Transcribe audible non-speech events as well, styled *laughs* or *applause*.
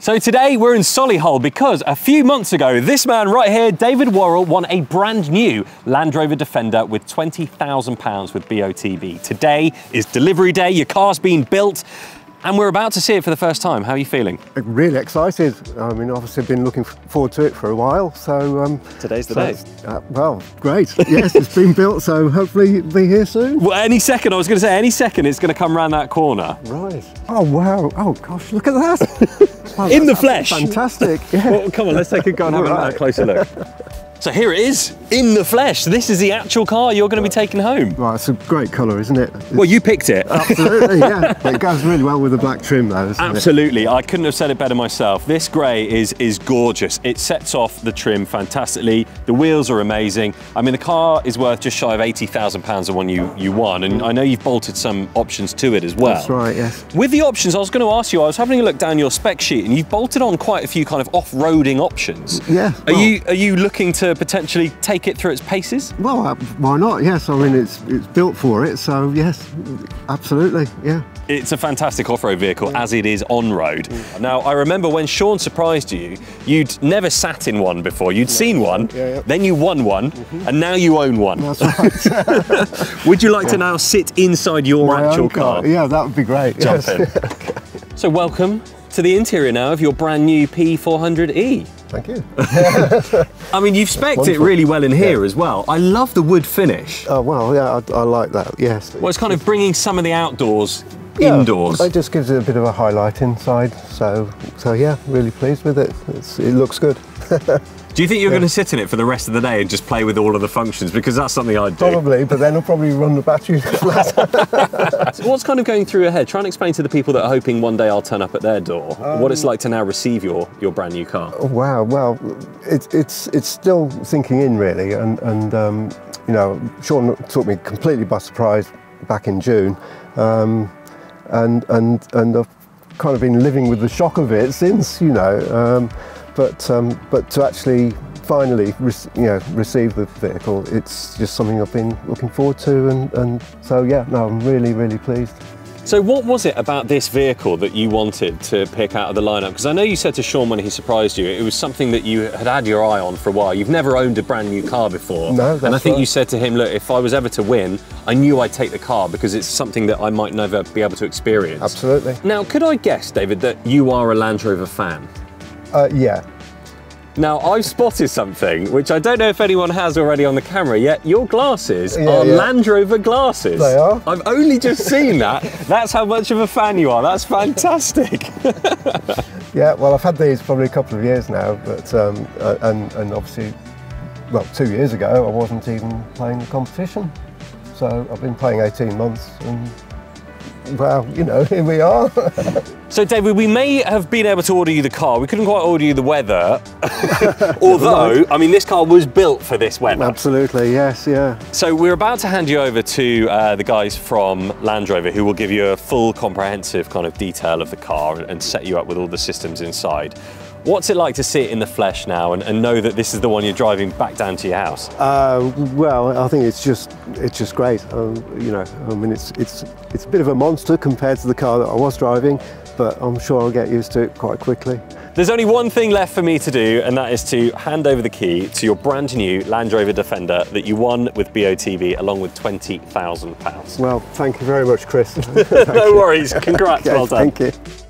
So today we're in Solihull because a few months ago, this man right here, David Worrall, won a brand new Land Rover Defender with £20,000 with BOTB. Today is delivery day, your car's been built, and we're about to see it for the first time. How are you feeling? Really excited. I mean, obviously, I've been looking forward to it for a while. So um, today's the so day. Uh, well, great. *laughs* yes, it's been built, so hopefully it'll be here soon. Well, any second. I was going to say any second, it's going to come around that corner. Right. Oh wow. Oh gosh, look at that. *laughs* wow, In the flesh. Fantastic. Yeah. *laughs* Well, come on, let's take a go and have right. a closer look. So here it is, in the flesh. This is the actual car you're going to be taking home. Right, it's a great colour, isn't it? It's well, you picked it. Absolutely, yeah. *laughs* it goes really well with the black trim, though. Absolutely, it? I couldn't have said it better myself. This grey is is gorgeous. It sets off the trim fantastically. The wheels are amazing. I mean, the car is worth just shy of eighty thousand pounds, the one you you won, and I know you've bolted some options to it as well. That's right, yes. With the options, I was going to ask you. I was having a look down your spec sheet, and you've bolted on quite a few kind of off-roading options. Yeah. Are well, you are you looking to potentially take it through its paces? Well, uh, why not? Yes, I mean it's it's built for it, so yes, absolutely, yeah. It's a fantastic off-road vehicle as it is on-road. Now, I remember when Sean surprised you, you'd never sat in one before. You'd yeah. seen one, yeah, yeah. then you won one, mm -hmm. and now you own one. That's right. *laughs* would you like to now sit inside your My actual car? car? Yeah, that would be great. Jump yes. in. *laughs* so welcome to the interior now of your brand new P400e. Thank you. *laughs* I mean, you've specced it really well in here yeah. as well. I love the wood finish. Oh, well, yeah, I, I like that, yes. Well, it's kind of bringing some of the outdoors yeah, indoors. It just gives it a bit of a highlight inside. So, so yeah, really pleased with it. It's, it looks good. *laughs* Do you think you're yeah. going to sit in it for the rest of the day and just play with all of the functions? Because that's something I'd do. Probably, but then I'll probably run the battery flat. *laughs* so what's kind of going through your head? Try and explain to the people that are hoping one day I'll turn up at their door um, what it's like to now receive your, your brand new car. Wow, well, it's, it's, it's still sinking in really. And, and um, you know, Sean took me completely by surprise back in June. Um, and, and, and I've kind of been living with the shock of it since, you know. But um, but to actually finally you know receive the vehicle, it's just something I've been looking forward to, and, and so yeah, no, I'm really really pleased. So what was it about this vehicle that you wanted to pick out of the lineup? Because I know you said to Sean when he surprised you, it was something that you had had your eye on for a while. You've never owned a brand new car before. No, that's And I think right. you said to him, look, if I was ever to win, I knew I'd take the car because it's something that I might never be able to experience. Absolutely. Now, could I guess, David, that you are a Land Rover fan? Uh, yeah, now, I've spotted something, which I don't know if anyone has already on the camera yet. Your glasses yeah, are yeah. Land Rover glasses. They are? I've only just seen that. That's how much of a fan you are. That's fantastic. *laughs* yeah, well, I've had these probably a couple of years now, but um, uh, and, and obviously, well, two years ago, I wasn't even playing the competition. So I've been playing 18 months and well, you know, *laughs* here we are. so, David, we may have been able to order you the car. We couldn't quite order you the weather. *laughs* Although, I mean, this car was built for this weather. Absolutely, yes, yeah. So we're about to hand you over to uh, the guys from Land Rover who will give you a full comprehensive kind of detail of the car and set you up with all the systems inside. What's it like to see it in the flesh now and, and know that this is the one you're driving back down to your house? Uh, well, I think it's just it's just great. Um, you know, I mean, it's it's it's a bit of a monster compared to the car that I was driving, but I'm sure I'll get used to it quite quickly. There's only one thing left for me to do, and that is to hand over the key to your brand new Land Rover Defender that you won with BOTB along with £20,000. Well, thank you very much, Chris. *laughs* *laughs* no worries. Congrats. *laughs* well done. Thank you.